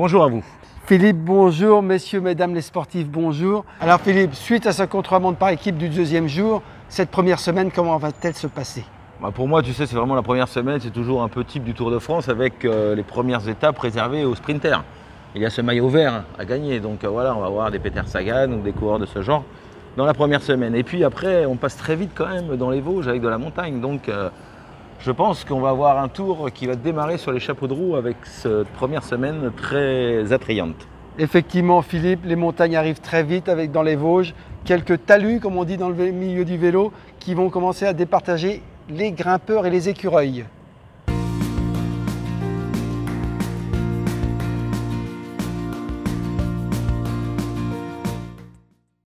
bonjour à vous. Philippe, bonjour. Messieurs, mesdames les sportifs, bonjour. Alors Philippe, suite à ce contre-montre par équipe du deuxième jour, cette première semaine, comment va-t-elle se passer? Bah, Pour moi, tu sais, c'est vraiment la première semaine, c'est toujours un peu type du Tour de France avec euh, les premières étapes réservées aux sprinters. Il y a ce maillot vert à gagner, donc euh, voilà, on va voir des Peter Sagan ou des coureurs de ce genre dans la première semaine. Et puis après, on passe très vite quand même dans les Vosges avec de la montagne, donc euh, je pense qu'on va avoir un tour qui va démarrer sur les chapeaux de roue avec cette première semaine très attrayante. Effectivement, Philippe, les montagnes arrivent très vite avec dans les Vosges quelques talus, comme on dit dans le milieu du vélo, qui vont commencer à départager les grimpeurs et les écureuils.